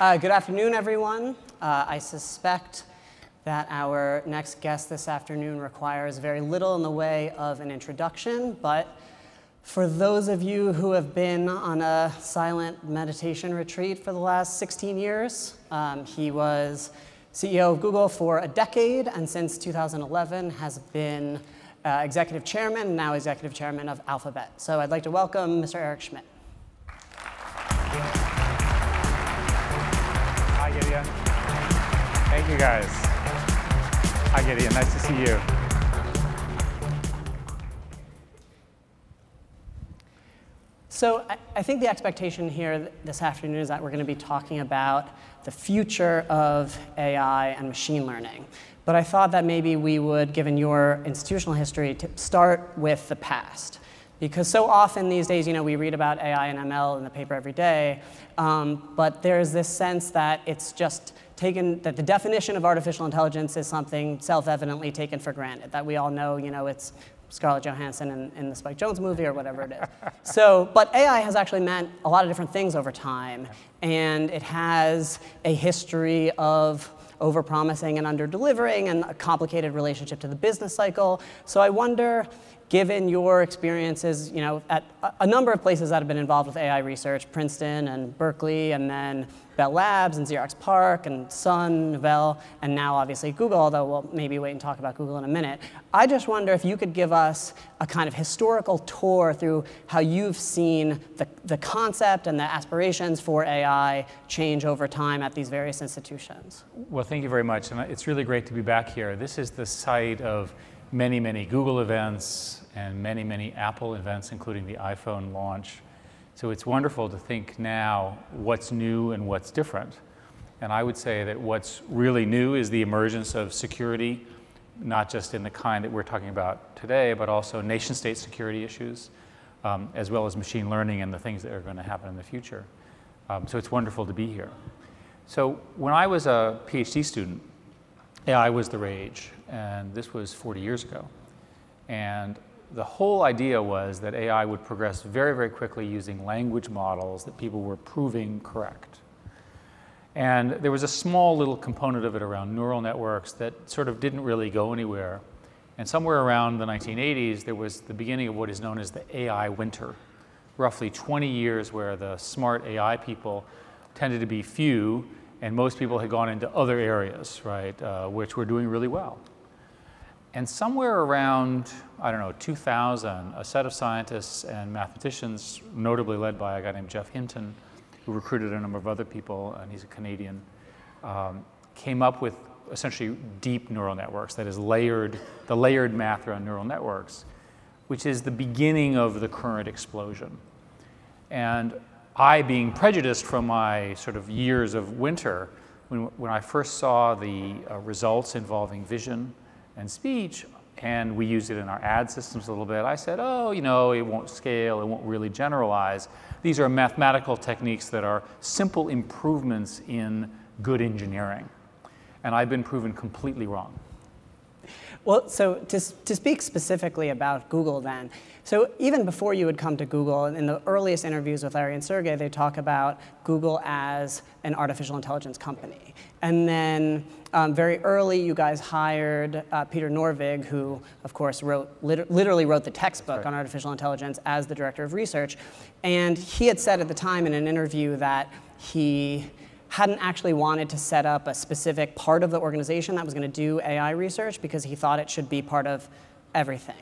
Uh, good afternoon, everyone. Uh, I suspect that our next guest this afternoon requires very little in the way of an introduction, but for those of you who have been on a silent meditation retreat for the last 16 years, um, he was CEO of Google for a decade, and since 2011 has been uh, executive chairman, now executive chairman of Alphabet. So I'd like to welcome Mr. Eric Schmidt. Hi, Gideon. Thank you, guys. Hi, Gideon. Nice to see you. So I, I think the expectation here this afternoon is that we're going to be talking about the future of AI and machine learning. But I thought that maybe we would, given your institutional history, to start with the past. Because so often these days, you know, we read about AI and ML in the paper every day, um, but there's this sense that it's just taken, that the definition of artificial intelligence is something self-evidently taken for granted, that we all know, you know, it's Scarlett Johansson in, in the Spike Jonze movie or whatever it is. so, but AI has actually meant a lot of different things over time, and it has a history of overpromising and underdelivering and a complicated relationship to the business cycle. So I wonder given your experiences, you know, at a number of places that have been involved with AI research, Princeton and Berkeley, and then Bell Labs and Xerox PARC and Sun, Novell, and now obviously Google, although we'll maybe wait and talk about Google in a minute. I just wonder if you could give us a kind of historical tour through how you've seen the, the concept and the aspirations for AI change over time at these various institutions. Well, thank you very much. And it's really great to be back here. This is the site of many, many Google events and many, many Apple events, including the iPhone launch. So it's wonderful to think now what's new and what's different. And I would say that what's really new is the emergence of security, not just in the kind that we're talking about today, but also nation state security issues, um, as well as machine learning and the things that are going to happen in the future. Um, so it's wonderful to be here. So when I was a PhD student, AI was the rage, and this was 40 years ago. And the whole idea was that AI would progress very, very quickly using language models that people were proving correct. And there was a small little component of it around neural networks that sort of didn't really go anywhere. And somewhere around the 1980s, there was the beginning of what is known as the AI winter, roughly 20 years where the smart AI people tended to be few and most people had gone into other areas, right, uh, which were doing really well. And somewhere around, I don't know, 2000, a set of scientists and mathematicians, notably led by a guy named Geoff Hinton, who recruited a number of other people, and he's a Canadian, um, came up with essentially deep neural networks, that is layered, the layered math around neural networks, which is the beginning of the current explosion. And I, being prejudiced from my sort of years of winter, when, when I first saw the uh, results involving vision and speech, and we used it in our ad systems a little bit, I said, oh, you know, it won't scale, it won't really generalize. These are mathematical techniques that are simple improvements in good engineering. And I've been proven completely wrong. Well, so to, to speak specifically about Google then, so even before you would come to Google, in the earliest interviews with Larry and Sergey, they talk about Google as an artificial intelligence company. And then um, very early, you guys hired uh, Peter Norvig, who, of course, wrote lit literally wrote the textbook right. on artificial intelligence as the director of research. And he had said at the time in an interview that he hadn't actually wanted to set up a specific part of the organization that was going to do AI research because he thought it should be part of everything.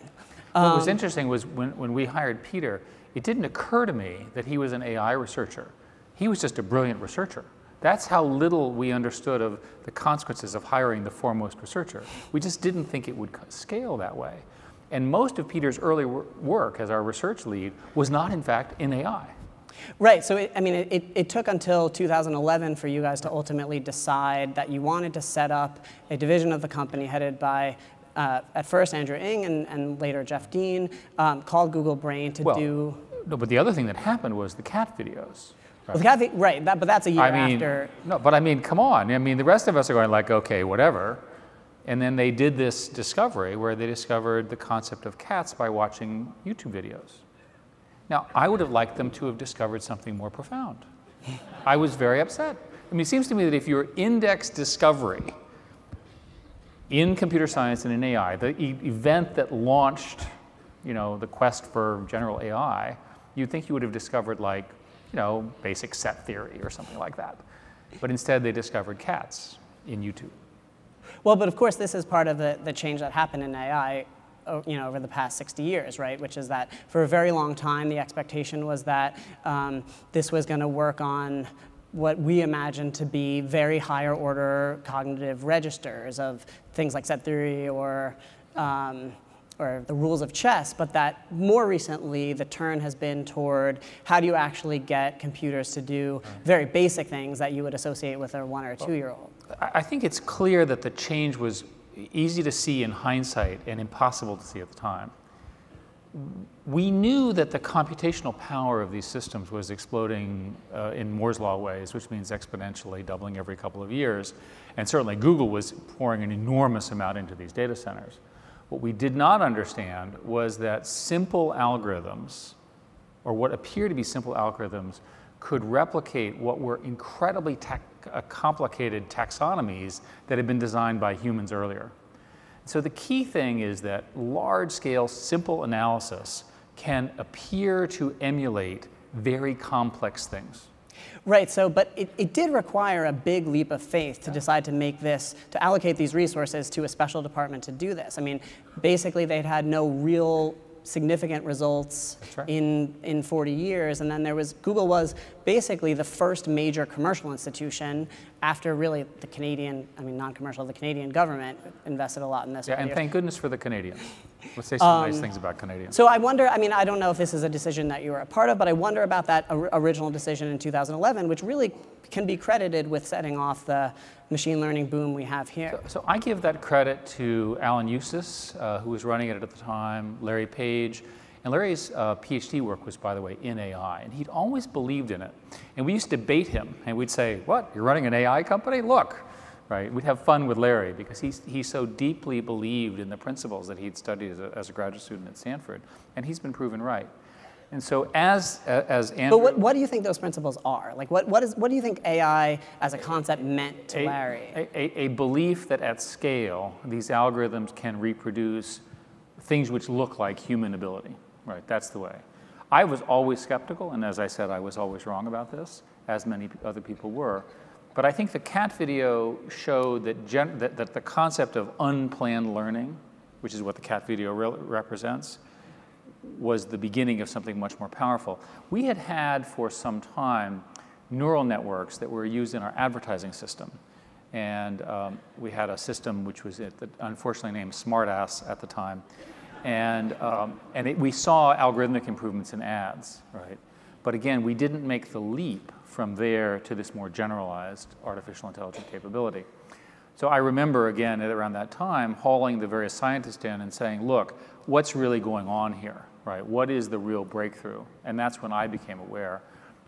What was um, interesting was when, when we hired Peter, it didn't occur to me that he was an AI researcher. He was just a brilliant researcher. That's how little we understood of the consequences of hiring the foremost researcher. We just didn't think it would scale that way. And most of Peter's early work as our research lead was not, in fact, in AI. Right. So, it, I mean, it, it took until 2011 for you guys to ultimately decide that you wanted to set up a division of the company headed by, uh, at first, Andrew Ng and, and later Jeff Dean, um, called Google Brain to well, do. No, but the other thing that happened was the cat videos. Well, the cat, right, that, but that's a year I mean, after. no, but I mean, come on. I mean, the rest of us are going like, okay, whatever. And then they did this discovery where they discovered the concept of cats by watching YouTube videos. Now, I would have liked them to have discovered something more profound. I was very upset. I mean, it seems to me that if your index discovery in computer science and in AI, the e- event that launched, you know, the quest for general AI, you'd think you would have discovered like, you know, basic set theory or something like that. But instead, they discovered cats in YouTube. Well, but of course, this is part of the, the change that happened in AI you know, over the past 60 years, right? Which is that for a very long time, the expectation was that um, this was going to work on what we imagine to be very higher order cognitive registers of things like set theory or um, or the rules of chess, but that more recently the turn has been toward how do you actually get computers to do very basic things that you would associate with a one or a two year old. I I think it's clear that the change was easy to see in hindsight and impossible to see at the time. We knew that the computational power of these systems was exploding uh, in Moore's law ways, which means exponentially doubling every couple of years. And certainly Google was pouring an enormous amount into these data centers. What we did not understand was that simple algorithms, or what appear to be simple algorithms, could replicate what were incredibly uh, complicated taxonomies that had been designed by humans earlier. So the key thing is that large scale, simple analysis can appear to emulate very complex things. Right, so, but it, it did require a big leap of faith to decide to make this, to allocate these resources to a special department to do this. I mean, basically, they'd had no real significant results right. in, in 40 years. And then there was, Google was basically the first major commercial institution after really the Canadian, I mean, non commercial, the Canadian government invested a lot in this. Yeah, and years. thank goodness for the Canadians. Let's say some nice um, things about Canadians. So I wonder, I mean, I don't know if this is a decision that you were a part of, but I wonder about that or- original decision in 2011, which really can be credited with setting off the machine learning boom we have here. So I give that credit to Alan Eustace, uh, who was running it at the time, Larry Page. And Larry's uh, PhD work was, by the way, in AI, and he'd always believed in it. And we used to debate him, and we'd say, What, you're running an AI company? Look, right? We'd have fun with Larry because he's, he so deeply believed in the principles that he'd studied as a, as a graduate student at Stanford, and he's been proven right. And so, as, as Andrew. But what, what do you think those principles are? Like, what, what, is, what do you think AI as a concept meant to a, Larry? A, a, a belief that at scale, these algorithms can reproduce things which look like human ability. Right, that's the way. I was always skeptical, and as I said, I was always wrong about this, as many other people were. But I think the cat video showed that, gen- that, that the concept of unplanned learning, which is what the cat video re- represents, was the beginning of something much more powerful. We had had for some time neural networks that were used in our advertising system. And um, we had a system which was the, unfortunately named SmartAss at the time. And, um, and it, we saw algorithmic improvements in ads, right? But again, we didn't make the leap from there to this more generalized artificial intelligence capability. So I remember again at around that time hauling the various scientists in and saying, look, what's really going on here, right? What is the real breakthrough? And that's when I became aware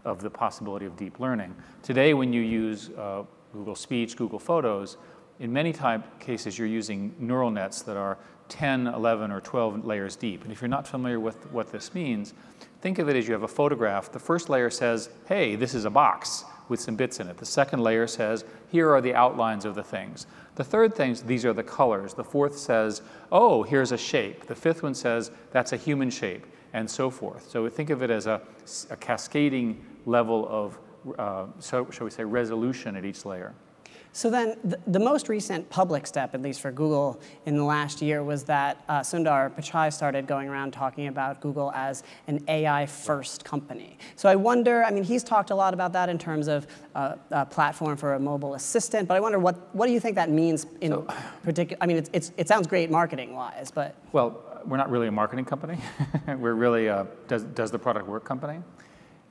of the possibility of deep learning. Today, when you use uh, Google Speech, Google Photos, in many type cases you're using neural nets that are 10, 11, or 12 layers deep. And if you're not familiar with what this means, think of it as you have a photograph. The first layer says, hey, this is a box with some bits in it. The second layer says, here are the outlines of the things. The third thing, these are the colors. The fourth says, oh, here's a shape. The fifth one says, that's a human shape, and so forth. So think of it as a, a cascading level of, uh, so, shall we say, resolution at each layer. So then, the, the, most recent public step, at least for Google in the last year, was that uh, Sundar Pichai started going around talking about Google as an AI-first company. So I wonder, I mean, he's talked a lot about that in terms of uh, a platform for a mobile assistant, but I wonder what, what do you think that means in so, particular? I mean, it's, it's, it sounds great marketing-wise, but... Well, we're not really a marketing company. we're really a does, does the product work company.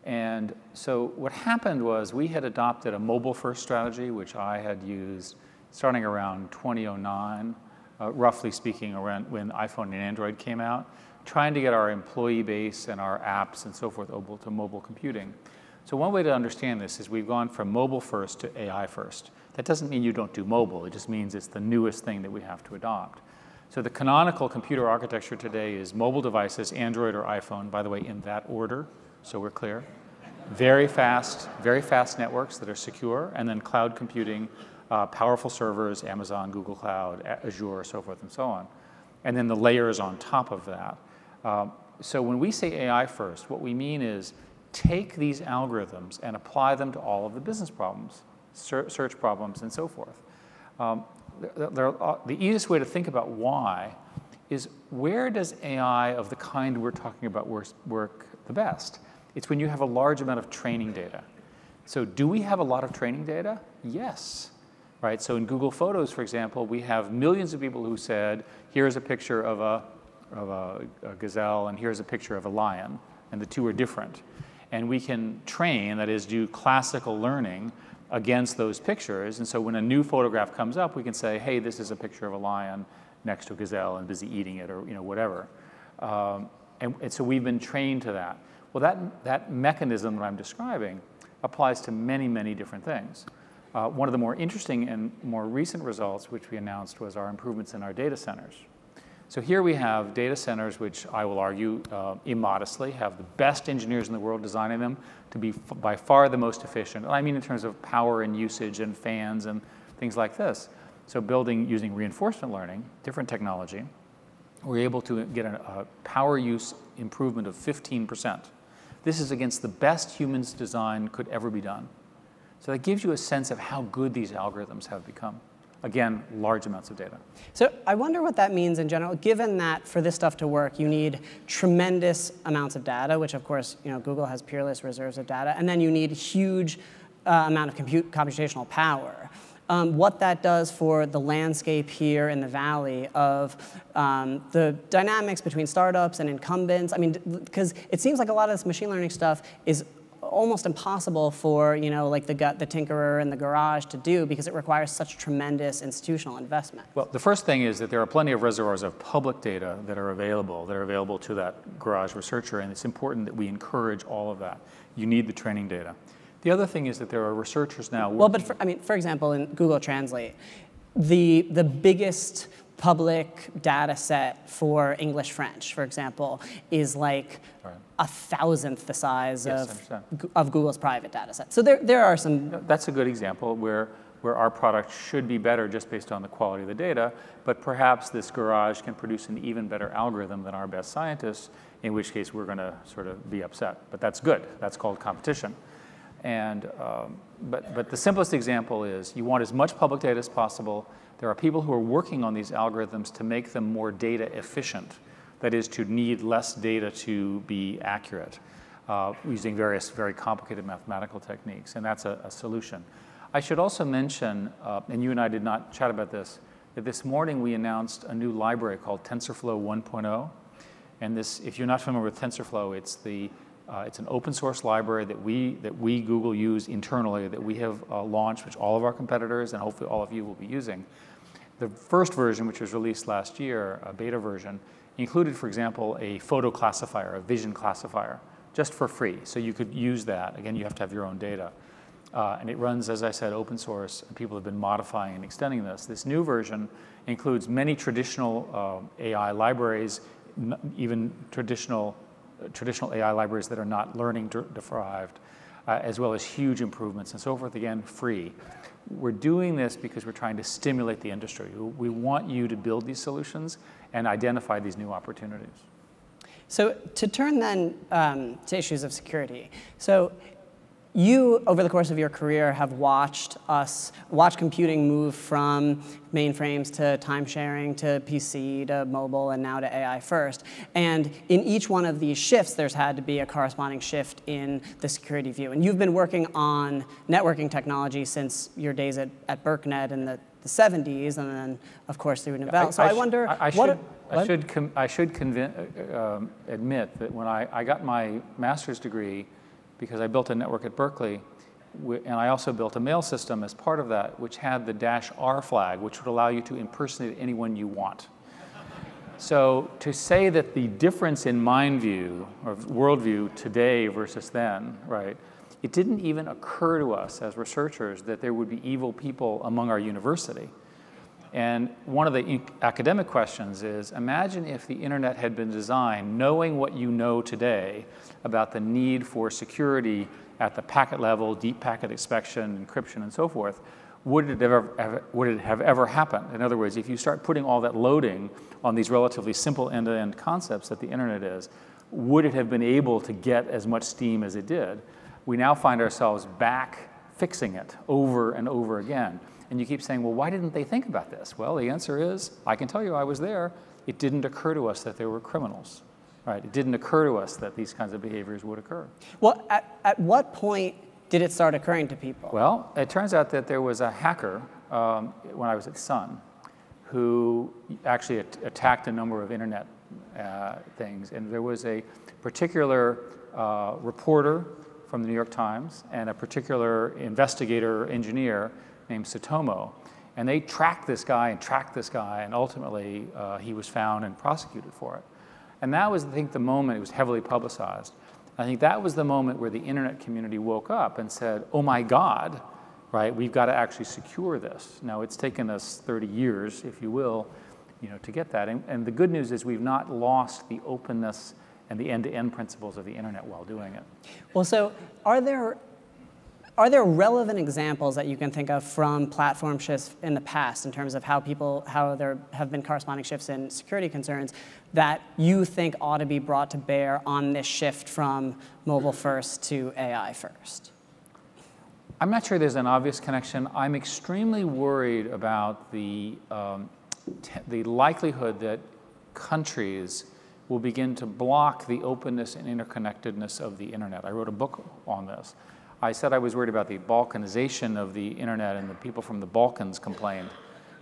And so what happened was we had adopted a mobile first strategy, which I had used starting around 2009, uh, roughly speaking, around when iPhone and Android came out, trying to get our employee base and our apps and so forth over to mobile computing. So one way to understand this is we've gone from mobile first to AI first. That doesn't mean you don't do mobile. It just means it's the newest thing that we have to adopt. So the canonical computer architecture today is mobile devices, Android or iPhone, by the way, in that order, so we're clear. Very fast, very fast networks that are secure, and then cloud computing, uh, powerful servers, Amazon, Google Cloud, Azure, so forth and so on. And then the layers on top of that. Um, so when we say AI first, what we mean is take these algorithms and apply them to all of the business problems, search problems, and so forth. Um, the easiest way to think about why is where does AI of the kind we're talking about work, work the best? It's when you have a large amount of training data. So do we have a lot of training data? Yes. Right, so in Google Photos, for example, we have millions of people who said, here's a picture of a, of a, a gazelle and here's a picture of a lion, and the two are different and we can train, that is, do classical learning against those pictures. And so when a new photograph comes up, we can say, hey, this is a picture of a lion next to a gazelle and busy eating it or you know, whatever. Um, and, and, so we've been trained to that. Well, that, that mechanism that I'm describing applies to many, many different things. Uh, one of the more interesting and more recent results, which we announced, was our improvements in our data centers. So here we have data centers, which I will argue uh, immodestly have the best engineers in the world designing them to be by far the most efficient. And I mean in terms of power and usage and fans and things like this. So building using reinforcement learning, different technology, we're able to get a, a power use improvement of 15%. This is against the best humans design could ever be done. So that gives you a sense of how good these algorithms have become. Again, large amounts of data. So I wonder what that means in general, given that for this stuff to work, you need tremendous amounts of data, which of course, you know, Google has peerless reserves of data, and then you need huge uh, amount of compute computational power. Um, what that does for the landscape here in the valley of um, the dynamics between startups and incumbents. I mean, because it seems like a lot of this machine learning stuff is almost impossible for you know like the gut, the tinkerer and the garage to do because it requires such tremendous institutional investment. Well, the first thing is that there are plenty of reservoirs of public data that are available that are available to that garage researcher, and it's important that we encourage all of that. You need the training data. The other thing is that there are researchers now. Well, but for, I mean, for example, in Google Translate, the the biggest public data set for English French, for example, is like right. a thousandth the size yes, of, of Google's private data set. So there, there are some. That's a good example where, where our product should be better just based on the quality of the data, but perhaps this garage can produce an even better algorithm than our best scientists, in which case we're going to sort of be upset. But that's good. That's called competition. And, um, but, but the simplest example is you want as much public data as possible there are people who are working on these algorithms to make them more data efficient, that is, to need less data to be accurate, uh, using various very complicated mathematical techniques, and that's a, a solution. I should also mention, uh, and you and I did not chat about this, that this morning we announced a new library called TensorFlow 1.0. And this, if you're not familiar with TensorFlow, it's the uh, it's an open source library that we, that we, Google, use internally, that we have uh, launched, which all of our competitors and hopefully all of you will be using. The first version, which was released last year, a beta version, included, for example, a photo classifier, a vision classifier, just for free. So you could use that. Again, you have to have your own data. Uh, and it runs, as I said, open source, and people have been modifying and extending this. This new version includes many traditional uh, AI libraries, even traditional traditional AI libraries that are not learning derived, uh, as well as huge improvements and so forth, again, free. We're doing this because we're trying to stimulate the industry. We want you to build these solutions and identify these new opportunities. So to turn then um, to issues of security. So you, over the course of your career, have watched us, watch computing move from mainframes to time sharing to PC to mobile and now to AI first. And in each one of these shifts, there's had to be a corresponding shift in the security view. And you've been working on networking technology since your days at, at Berknet in the, the 70s, and then, of course, through Novell. So I, I wonder, I, I what, should, I should, I should uh, um, admit that when I, I got my master's degree, because I built a network at Berkeley, and I also built a mail system as part of that, which had the dash R flag, which would allow you to impersonate anyone you want. So to say that the difference in mind view or worldview today versus then, right, it didn't even occur to us as researchers that there would be evil people among our university. And one of the academic questions is imagine if the internet had been designed knowing what you know today about the need for security at the packet level, deep packet inspection, encryption, and so forth. Would it, ever, would it have ever happened? In other words, if you start putting all that loading on these relatively simple end to end concepts that the internet is, would it have been able to get as much steam as it did? We now find ourselves back fixing it over and over again. And you keep saying, well, why didn't they think about this? Well, the answer is, I can tell you I was there. It didn't occur to us that there were criminals. Right? It didn't occur to us that these kinds of behaviors would occur. Well, at, at what point did it start occurring to people? Well, it turns out that there was a hacker um, when I was at Sun who actually at attacked a number of internet uh, things. And there was a particular uh, reporter from the New York Times and a particular investigator engineer named Tsutomu. And they tracked this guy and tracked this guy, and ultimately uh, he was found and prosecuted for it. And that was, I think, the moment it was heavily publicized. I think that was the moment where the internet community woke up and said, oh my God, right, we've got to actually secure this. Now, it's taken us 30 years, if you will, you know, to get that. And, and the good news is we've not lost the openness and the end-to-end principles of the internet while doing it. Well, so are there are there relevant examples that you can think of from platform shifts in the past in terms of how people, how there have been corresponding shifts in security concerns that you think ought to be brought to bear on this shift from mobile first to AI first? I'm not sure there's an obvious connection. I'm extremely worried about the, um, the likelihood that countries will begin to block the openness and interconnectedness of the internet. I wrote a book on this. I said I was worried about the balkanization of the internet and the people from the Balkans complained.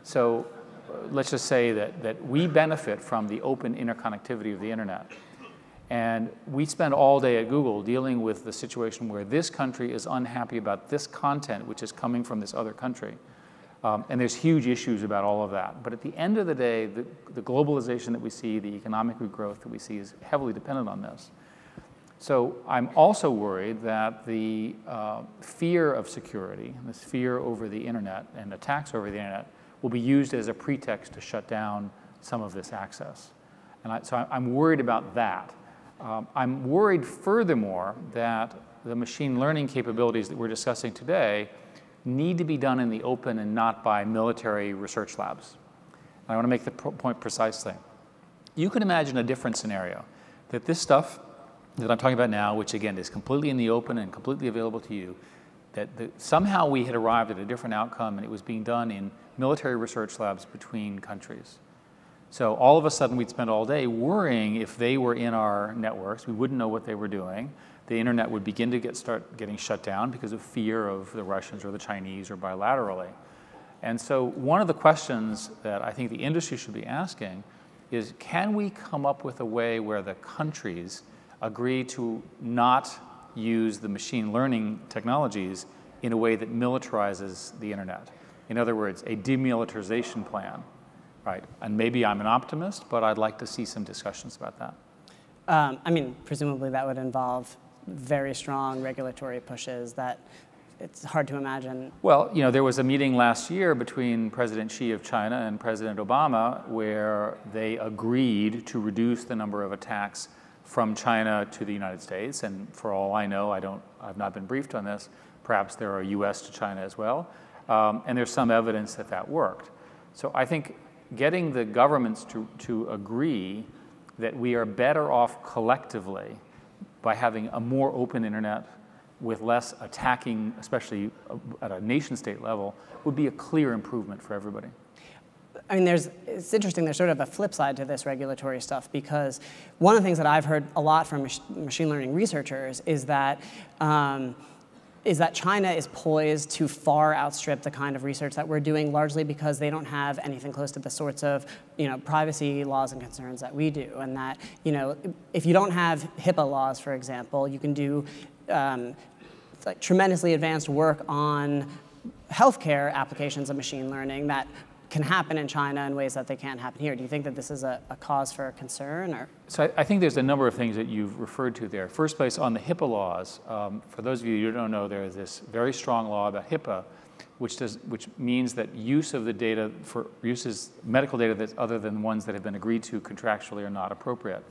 So uh, let's just say that, that we benefit from the open interconnectivity of the internet. And we spend all day at Google dealing with the situation where this country is unhappy about this content which is coming from this other country. Um, and there's huge issues about all of that. But at the end of the day, the, the globalization that we see, the economic growth that we see is heavily dependent on this. So I'm also worried that the uh, fear of security, this fear over the internet and attacks over the internet, will be used as a pretext to shut down some of this access. And I, so I'm worried about that. Um, I'm worried furthermore that the machine learning capabilities that we're discussing today need to be done in the open and not by military research labs. And I want to make the point precisely. You can imagine a different scenario, that this stuff that I'm talking about now, which again is completely in the open and completely available to you, that the, somehow we had arrived at a different outcome and it was being done in military research labs between countries. So all of a sudden we'd spend all day worrying if they were in our networks, we wouldn't know what they were doing. The internet would begin to get start getting shut down because of fear of the Russians or the Chinese or bilaterally. And so one of the questions that I think the industry should be asking is can we come up with a way where the countries agree to not use the machine learning technologies in a way that militarizes the internet. In other words, a demilitarization plan, right? And maybe I'm an optimist, but I'd like to see some discussions about that. Um, I mean, presumably that would involve very strong regulatory pushes that it's hard to imagine. Well, you know, there was a meeting last year between President Xi of China and President Obama where they agreed to reduce the number of attacks from China to the United States. And for all I know, I don't, I've not been briefed on this. Perhaps there are US to China as well. Um, and there's some evidence that that worked. So I think getting the governments to, to agree that we are better off collectively by having a more open internet with less attacking, especially at a nation state level, would be a clear improvement for everybody. I mean, there's, it's interesting, there's sort of a flip side to this regulatory stuff because one of the things that I've heard a lot from mach machine learning researchers is that, um, is that China is poised to far outstrip the kind of research that we're doing largely because they don't have anything close to the sorts of you know, privacy laws and concerns that we do. And that you know, if you don't have HIPAA laws, for example, you can do um, like tremendously advanced work on healthcare applications of machine learning that can happen in China in ways that they can't happen here. Do you think that this is a, a cause for concern? Or? So I, I, think there's a number of things that you've referred to there. First place, on the HIPAA laws, um, for those of you who don't know, there is this very strong law about HIPAA, which, does, which means that use of the data for uses medical data that's other than ones that have been agreed to contractually are not appropriate.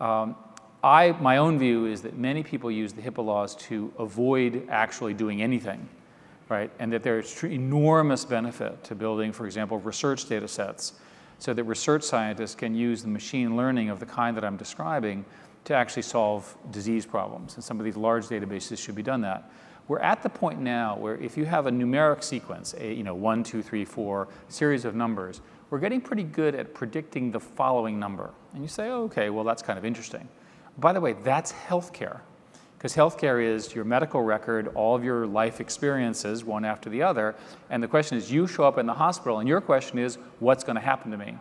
Um, I, my own view is that many people use the HIPAA laws to avoid actually doing anything right? And that there's enormous benefit to building, for example, research data sets so that research scientists can use the machine learning of the kind that I'm describing to actually solve disease problems. And some of these large databases should be done that. We're at the point now where if you have a numeric sequence, a you know, one, two, three, four, series of numbers, we're getting pretty good at predicting the following number. And you say, oh, okay, well, that's kind of interesting. By the way, that's healthcare. Because healthcare is your medical record, all of your life experiences, one after the other. And the question is, you show up in the hospital, and your question is, what's going to happen to me?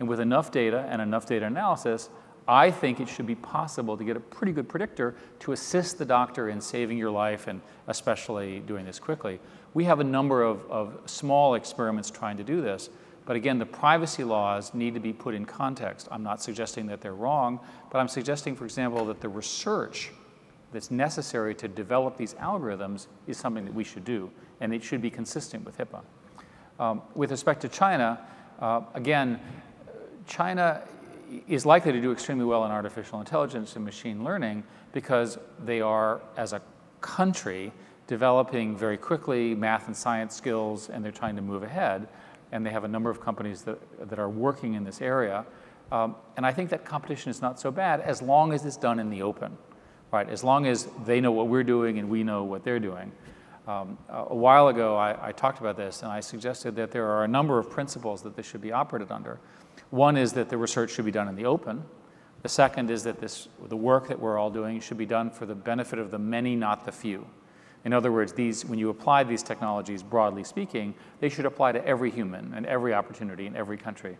And with enough data and enough data analysis, I think it should be possible to get a pretty good predictor to assist the doctor in saving your life and especially doing this quickly. We have a number of, of small experiments trying to do this. But again, the privacy laws need to be put in context. I'm not suggesting that they're wrong, but I'm suggesting, for example, that the research that's necessary to develop these algorithms is something that we should do, and it should be consistent with HIPAA. Um, with respect to China, uh, again, China is likely to do extremely well in artificial intelligence and machine learning because they are, as a country, developing very quickly math and science skills, and they're trying to move ahead. And they have a number of companies that, that are working in this area. Um, and I think that competition is not so bad as long as it's done in the open right? As long as they know what we're doing and we know what they're doing. Um, a while ago, I, I, talked about this and I suggested that there are a number of principles that this should be operated under. One is that the research should be done in the open. The second is that this, the work that we're all doing should be done for the benefit of the many, not the few. In other words, these, when you apply these technologies, broadly speaking, they should apply to every human and every opportunity in every country.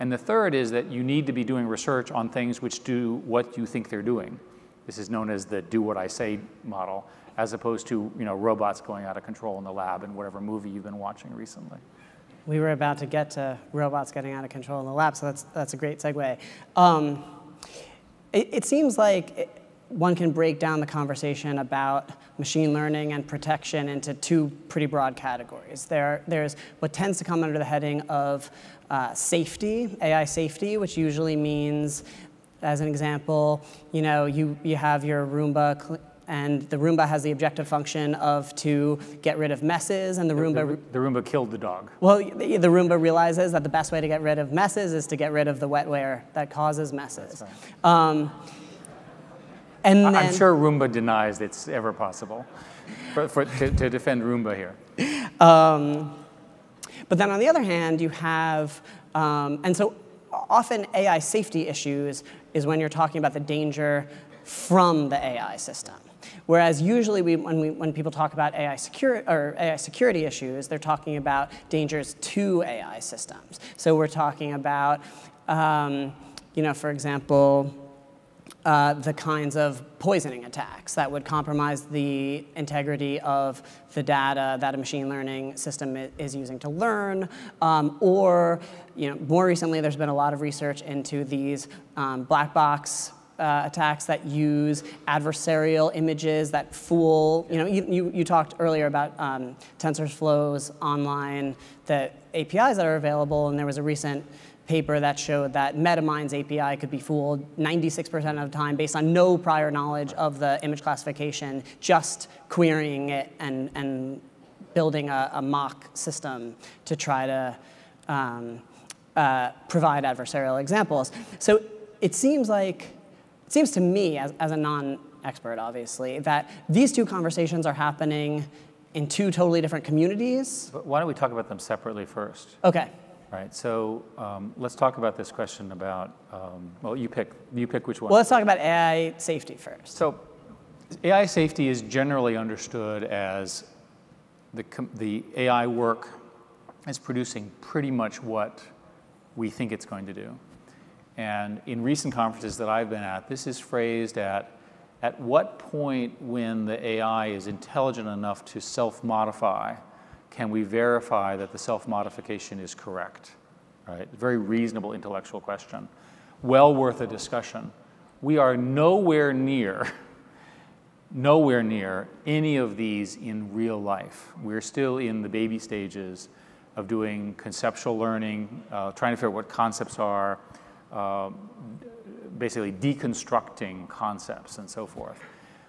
And the third is that you need to be doing research on things which do what you think they're doing. This is known as the do what I say model, as opposed to you know, robots going out of control in the lab in whatever movie you've been watching recently. We were about to get to robots getting out of control in the lab, so that's, that's a great segue. Um, it, it, seems like it, one can break down the conversation about machine learning and protection into two pretty broad categories. There, there's what tends to come under the heading of uh, safety, AI safety, which usually means as an example, you know, you, you have your Roomba and the Roomba has the objective function of to get rid of messes, and the, the Roomba... The, the, Roomba killed the dog. Well, the, the, Roomba realizes that the best way to get rid of messes is to get rid of the wetware that causes messes. Right. Um, and then, I'm sure Roomba denies it's ever possible for, for, to, to, defend Roomba here. Um, but then on the other hand, you have, um, and so often AI safety issues is when you're talking about the danger from the AI system. Whereas usually we, when, we, when people talk about AI, secure, or AI security issues, they're talking about dangers to AI systems. So we're talking about, um, you know, for example, uh, the kinds of poisoning attacks that would compromise the integrity of the data that a machine learning system is using to learn. Um, or, you know, more recently, there's been a lot of research into these um, black box uh, attacks that use adversarial images that fool, you know, you, you, talked earlier about um, TensorFlow's online, the APIs that are available, and there was a recent paper that showed that MetaMind's API could be fooled 96% of the time based on no prior knowledge of the image classification, just querying it and, and building a, a mock system to try to um, uh, provide adversarial examples. So it seems like, it seems to me, as, as a non-expert obviously, that these two conversations are happening in two totally different communities. But why don't we talk about them separately first? Okay. Right. So um, let's talk about this question about. Um, well, you pick. You pick which one. Well, let's talk about AI safety first. So, AI safety is generally understood as the the AI work is producing pretty much what we think it's going to do. And in recent conferences that I've been at, this is phrased at at what point when the AI is intelligent enough to self-modify can we verify that the self-modification is correct? Right? Very reasonable intellectual question. Well worth a discussion. We are nowhere near, nowhere near any of these in real life. We're still in the baby stages of doing conceptual learning, uh, trying to figure out what concepts are, uh, basically deconstructing concepts and so forth.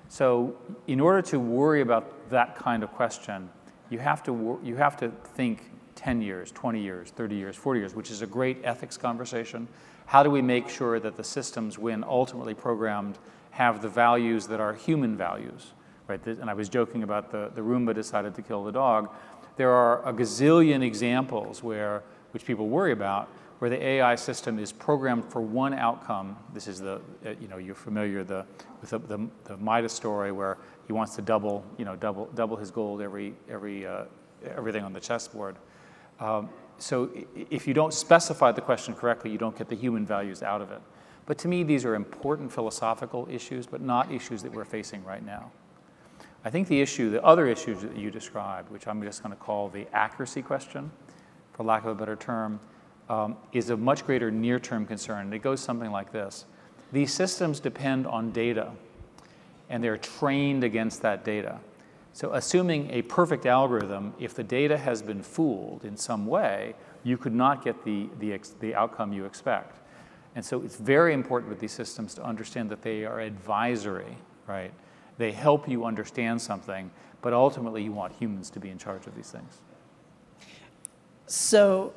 So in order to worry about that kind of question, you have to, you have to think 10 years, 20 years, 30 years, 40 years, which is a great ethics conversation. How do we make sure that the systems, when ultimately programmed, have the values that are human values? Right? And I was joking about the, the Roomba decided to kill the dog. There are a gazillion examples where, which people worry about, where the AI system is programmed for one outcome. This is the, uh, you know, you're familiar the, with the, the, the, Midas story where he wants to double, you know, double, double his gold every, every, uh, everything on the chessboard. Um, so if you don't specify the question correctly, you don't get the human values out of it. But to me, these are important philosophical issues, but not issues that we're facing right now. I think the issue, the other issues that you described, which I'm just going to call the accuracy question, for lack of a better term, um, is a much greater near-term concern. It goes something like this. These systems depend on data, and they're trained against that data. So assuming a perfect algorithm, if the data has been fooled in some way, you could not get the, the, the outcome you expect. And so it's very important with these systems to understand that they are advisory, right? They help you understand something, but ultimately you want humans to be in charge of these things. So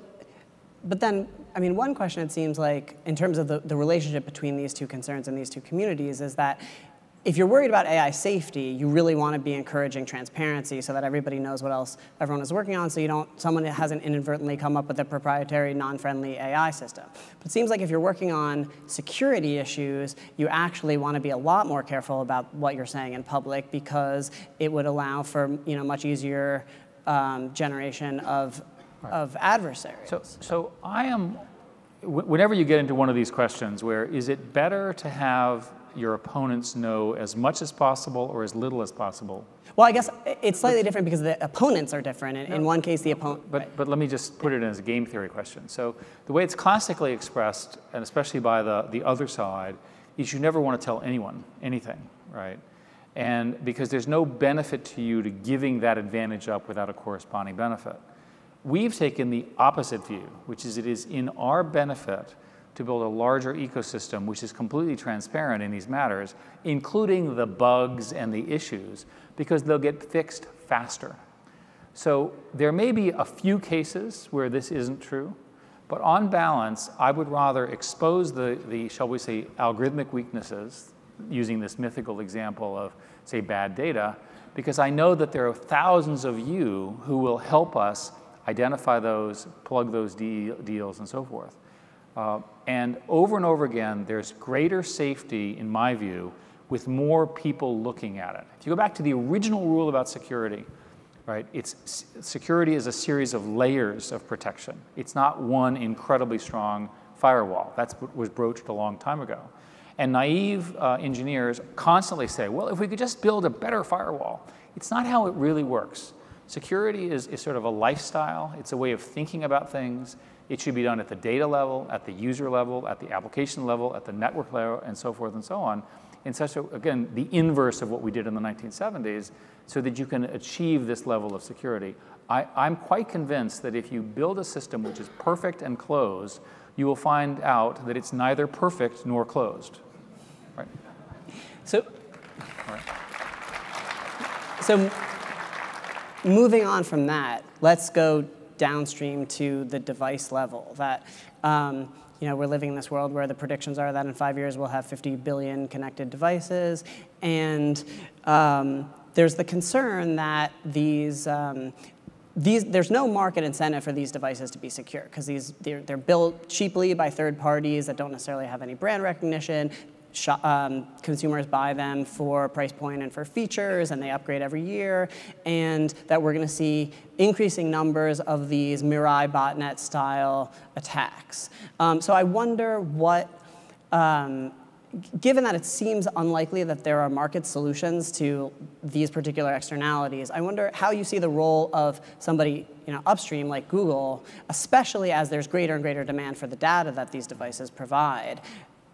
but then, I mean, one question it seems like, in terms of the, the relationship between these two concerns and these two communities, is that if you're worried about AI safety, you really want to be encouraging transparency so that everybody knows what else everyone is working on, so you don't someone hasn't inadvertently come up with a proprietary, non-friendly AI system. But it seems like if you're working on security issues, you actually want to be a lot more careful about what you're saying in public because it would allow for you know much easier um, generation of right. of adversaries. So, so I am, whenever you get into one of these questions where is it better to have your opponents know as much as possible or as little as possible? Well, I guess it's slightly different because the opponents are different. In, no, in one case, the opponent. But, but let me just put it as a game theory question. So the way it's classically expressed, and especially by the, the other side, is you never want to tell anyone anything, right? And because there's no benefit to you to giving that advantage up without a corresponding benefit. We've taken the opposite view, which is it is in our benefit to build a larger ecosystem which is completely transparent in these matters, including the bugs and the issues, because they'll get fixed faster. So there may be a few cases where this isn't true, but on balance, I would rather expose the, the shall we say, algorithmic weaknesses, using this mythical example of, say, bad data, because I know that there are thousands of you who will help us identify those, plug those de deals, and so forth. Uh, and over and over again, there's greater safety, in my view, with more people looking at it. If you go back to the original rule about security, right, it's, security is a series of layers of protection. It's not one incredibly strong firewall. That's what was broached a long time ago. And naive uh, engineers constantly say, well, if we could just build a better firewall. It's not how it really works. Security is, is sort of a lifestyle. It's a way of thinking about things. It should be done at the data level, at the user level, at the application level, at the network level, and so forth and so on. In such a, again, the inverse of what we did in the 1970s, so that you can achieve this level of security. I, I'm quite convinced that if you build a system which is perfect and closed, you will find out that it's neither perfect nor closed. Right? So, right. so moving on from that, let's go downstream to the device level. That um, you know, we're living in this world where the predictions are that in five years we'll have 50 billion connected devices, and um, there's the concern that these um, these, there's no market incentive for these devices to be secure because these they're, they're, built cheaply by third parties that don't necessarily have any brand recognition um, consumers buy them for price point and for features, and they upgrade every year, and that we're going to see increasing numbers of these Mirai botnet style attacks. Um, so I wonder what, um, given that it seems unlikely that there are market solutions to these particular externalities, I wonder how you see the role of somebody you know, upstream like Google, especially as there's greater and greater demand for the data that these devices provide.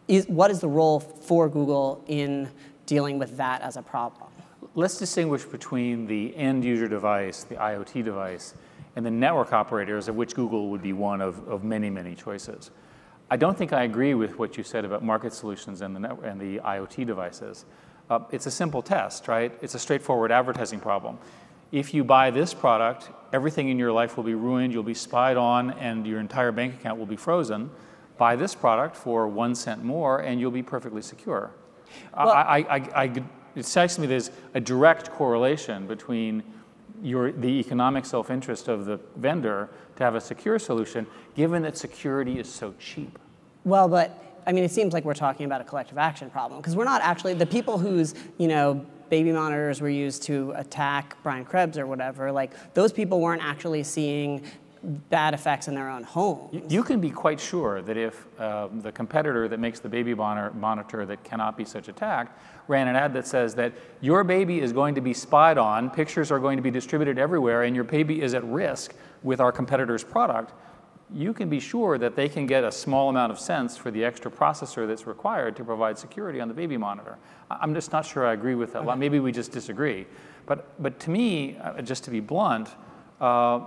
Is, what is the role for Google in dealing with that as a problem? Let's distinguish between the end user device, the IoT device, and the network operators, of which Google would be one of, of many, many choices. I don't think I agree with what you said about market solutions and the, and the IoT devices. Uh, it's a simple test, right? It's a straightforward advertising problem. If you buy this product, everything in your life will be ruined, you'll be spied on, and your entire bank account will be frozen. Buy this product for one cent more, and you'll be perfectly secure. Well, I, I, I, it strikes me there's a direct correlation between your, the economic self-interest of the vendor to have a secure solution, given that security is so cheap. Well, but I mean, it seems like we're talking about a collective action problem because we're not actually the people whose you know baby monitors were used to attack Brian Krebs or whatever. Like those people weren't actually seeing bad effects in their own homes. You can be quite sure that if uh, the competitor that makes the baby monitor that cannot be such attacked ran an ad that says that your baby is going to be spied on, pictures are going to be distributed everywhere, and your baby is at risk with our competitor's product, you can be sure that they can get a small amount of cents for the extra processor that's required to provide security on the baby monitor. I'm just not sure I agree with that. Okay. Maybe we just disagree. But, but to me, uh, just to be blunt, uh,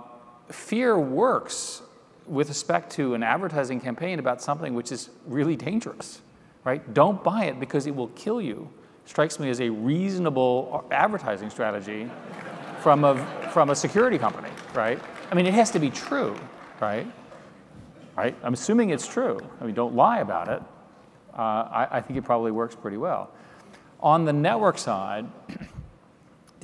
fear works with respect to an advertising campaign about something which is really dangerous, right? Don't buy it because it will kill you. Strikes me as a reasonable advertising strategy from a, from a security company, right? I mean, it has to be true, right? Right? I'm assuming it's true. I mean, don't lie about it. Uh, I, I think it probably works pretty well. On the network side,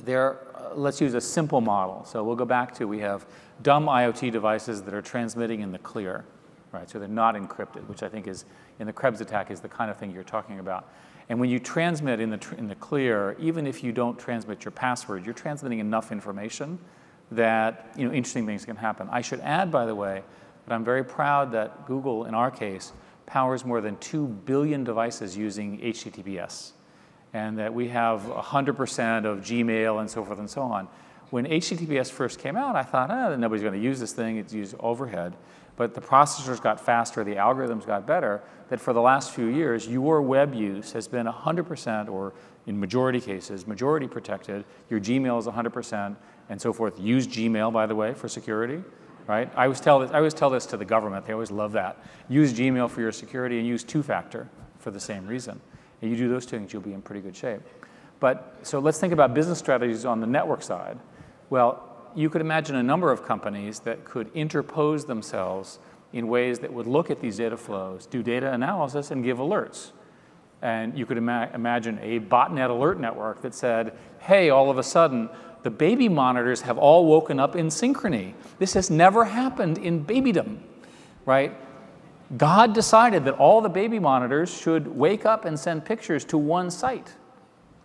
there, uh, let's use a simple model. So we'll go back to we have dumb IoT devices that are transmitting in the clear, right? So they're not encrypted, which I think is, in the Krebs attack, is the kind of thing you're talking about. And when you transmit in the, in the clear, even if you don't transmit your password, you're transmitting enough information that you know, interesting things can happen. I should add, by the way, that I'm very proud that Google, in our case, powers more than 2 billion devices using HTTPS, and that we have 100% of Gmail and so forth and so on. When HTTPS first came out, I thought, oh, nobody's going to use this thing, it's used overhead. But the processors got faster, the algorithms got better, that for the last few years, your web use has been 100%, or in majority cases, majority protected. Your Gmail is 100%, and so forth. Use Gmail, by the way, for security, right? I always tell this, I always tell this to the government. They always love that. Use Gmail for your security and use two-factor for the same reason. And you do those two things, you'll be in pretty good shape. But so let's think about business strategies on the network side. Well, you could imagine a number of companies that could interpose themselves in ways that would look at these data flows, do data analysis, and give alerts. And you could ima imagine a botnet alert network that said, hey, all of a sudden, the baby monitors have all woken up in synchrony. This has never happened in babydom, right? God decided that all the baby monitors should wake up and send pictures to one site.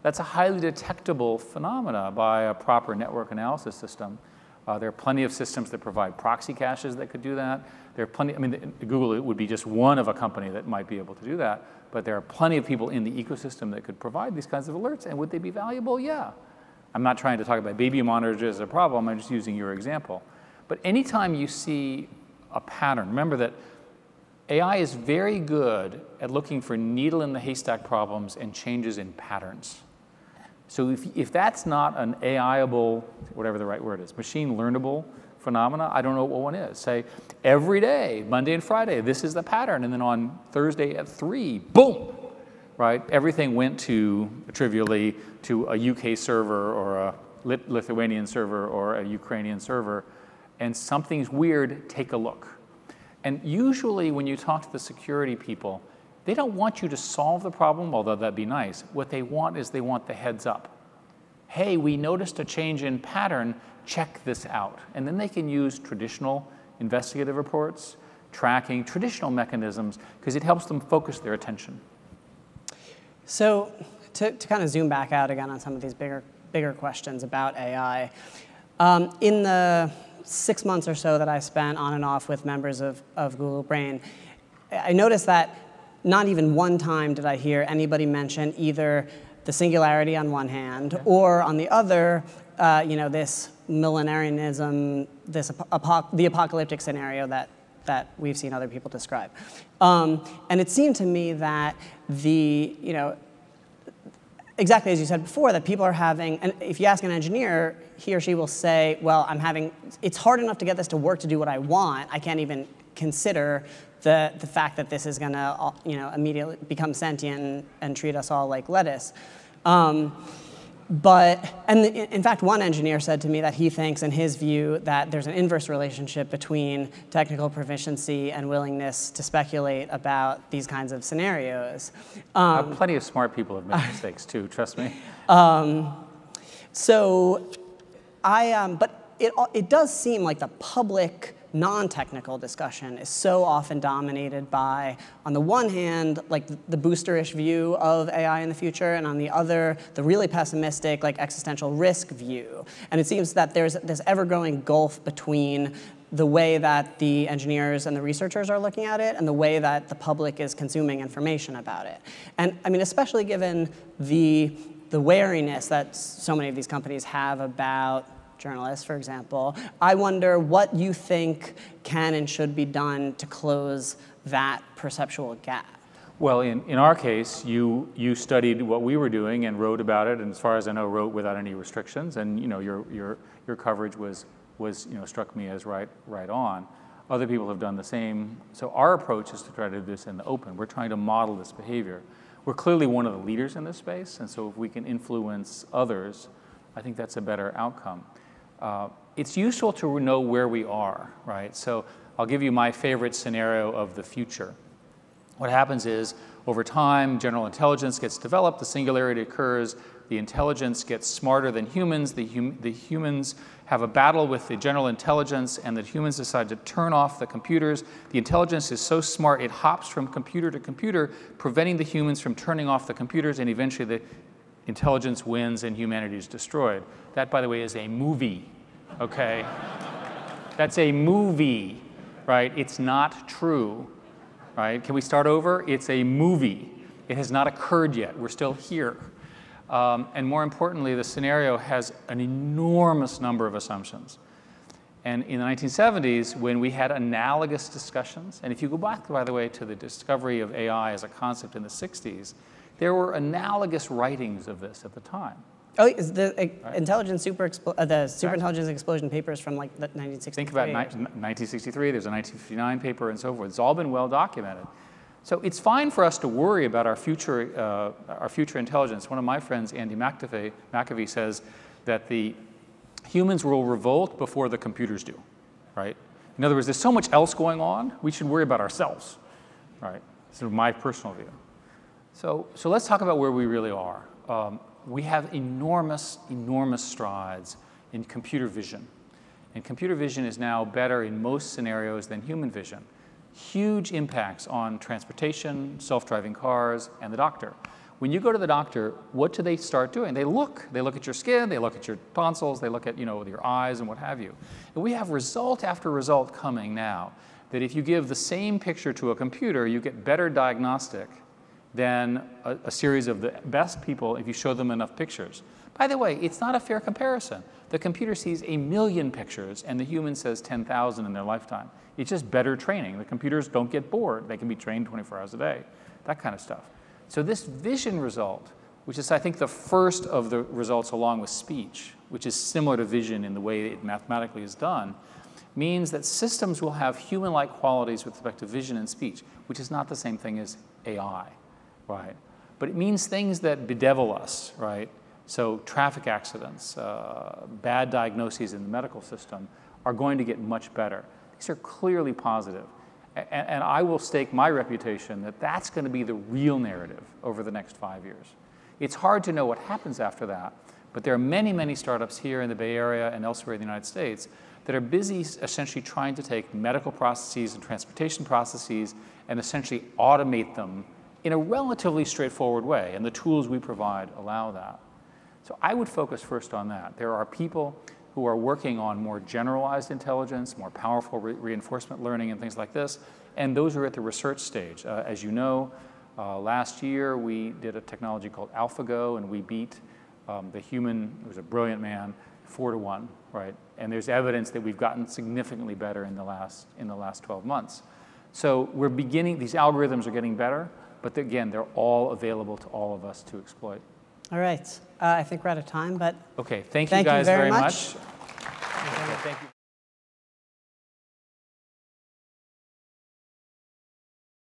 That's a highly detectable phenomena by a proper network analysis system. Uh, there are plenty of systems that provide proxy caches that could do that. There are plenty, I mean, Google would be just one of a company that might be able to do that, but there are plenty of people in the ecosystem that could provide these kinds of alerts, and would they be valuable? Yeah. I'm not trying to talk about baby monitors as a problem, I'm just using your example. But anytime you see a pattern, remember that AI is very good at looking for needle in the haystack problems and changes in patterns. So if, if that's not an AIable, whatever the right word is, machine learnable phenomena, I don't know what one is. Say, every day, Monday and Friday, this is the pattern, and then on Thursday at 3, boom, right? Everything went to, trivially, to a UK server or a Lithuanian server or a Ukrainian server, and something's weird, take a look. And usually when you talk to the security people, they don't want you to solve the problem, although that'd be nice. What they want is they want the heads up. Hey, we noticed a change in pattern, check this out. And then they can use traditional investigative reports, tracking, traditional mechanisms, because it helps them focus their attention. So to, to, kind of zoom back out again on some of these bigger, bigger questions about AI, um, in the six months or so that I spent on and off with members of, of Google Brain, I noticed that not even one time did I hear anybody mention either the singularity on one hand, or on the other, uh, you know, this millenarianism, this apo the apocalyptic scenario that that we've seen other people describe. Um, and it seemed to me that the, you know, exactly as you said before, that people are having, and if you ask an engineer, he or she will say, well, I'm having, it's hard enough to get this to work to do what I want. I can't even consider the, the fact that this is going to you know, immediately become sentient and, and, treat us all like lettuce. Um, but, and in fact, one engineer said to me that he thinks, in his view, that there's an inverse relationship between technical proficiency and willingness to speculate about these kinds of scenarios. Um, uh, plenty of smart people have made mistakes too, trust me. Um, so, I, um, but it, it does seem like the public non-technical discussion is so often dominated by, on the one hand, like the boosterish view of AI in the future, and on the other, the really pessimistic, like existential risk view. And it seems that there's this ever-growing gulf between the way that the engineers and the researchers are looking at it and the way that the public is consuming information about it. And I mean, especially given the, the wariness that so many of these companies have about journalists, for example, I wonder what you think can and should be done to close that perceptual gap. Well, in, in our case, you, you studied what we were doing and wrote about it, and as far as I know, wrote without any restrictions, and you know, your, your, your coverage was, was, you know, struck me as right, right on. Other people have done the same. So our approach is to try to do this in the open. We're trying to model this behavior. We're clearly one of the leaders in this space, and so if we can influence others, I think that's a better outcome. Uh, it's useful to know where we are, right? So I'll give you my favorite scenario of the future. What happens is, over time, general intelligence gets developed, the singularity occurs, the intelligence gets smarter than humans, the, hum the humans have a battle with the general intelligence, and the humans decide to turn off the computers. The intelligence is so smart, it hops from computer to computer, preventing the humans from turning off the computers, and eventually the intelligence wins and humanity is destroyed. That, by the way, is a movie, okay? That's a movie, right? It's not true, right? Can we start over? It's a movie. It has not occurred yet. We're still here. Um, and more importantly, the scenario has an enormous number of assumptions. And in the 1970s, when we had analogous discussions, and if you go back, by the way, to the discovery of AI as a concept in the 60s, there were analogous writings of this at the time. Oh, is the uh, right. intelligence super uh, the superintelligence explosion papers from like the 1963. Think about 1963. There's a 1959 paper and so forth. It's all been well documented. So it's fine for us to worry about our future, uh, our future intelligence. One of my friends, Andy McAfee, McAfee, says that the humans will revolt before the computers do, right? In other words, there's so much else going on, we should worry about ourselves, right? This is my personal view. So, so let's talk about where we really are. Um, we have enormous, enormous strides in computer vision. And computer vision is now better in most scenarios than human vision. Huge impacts on transportation, self-driving cars, and the doctor. When you go to the doctor, what do they start doing? They look. They look at your skin, they look at your tonsils, they look at you know, your eyes and what have you. And we have result after result coming now that if you give the same picture to a computer, you get better diagnostic than a, a, series of the best people if you show them enough pictures. By the way, it's not a fair comparison. The computer sees a million pictures and the human says 10,000 in their lifetime. It's just better training. The computers don't get bored. They can be trained 24 hours a day, that kind of stuff. So this vision result, which is I think the first of the results along with speech, which is similar to vision in the way it mathematically is done, means that systems will have human-like qualities with respect to vision and speech, which is not the same thing as AI right? But it means things that bedevil us, right? So traffic accidents, uh, bad diagnoses in the medical system are going to get much better. These are clearly positive. And, and I will stake my reputation that that's going to be the real narrative over the next five years. It's hard to know what happens after that, but there are many, many startups here in the Bay Area and elsewhere in the United States that are busy essentially trying to take medical processes and transportation processes and essentially automate them in a relatively straightforward way, and the tools we provide allow that. So I would focus first on that. There are people who are working on more generalized intelligence, more powerful re reinforcement learning and things like this, and those are at the research stage. Uh, as you know, Uh, last year, we did a technology called AlphaGo, and we beat um, the human, who was a brilliant man, four to one, right? And there's evidence that we've gotten significantly better in the last, in the last 12 months. So we're beginning, these algorithms are getting better, but again, they're all available to all of us to exploit. All right. Uh, I think we're out of time, but Okay, thank you Thank you guys very very much. much. Okay, thank you.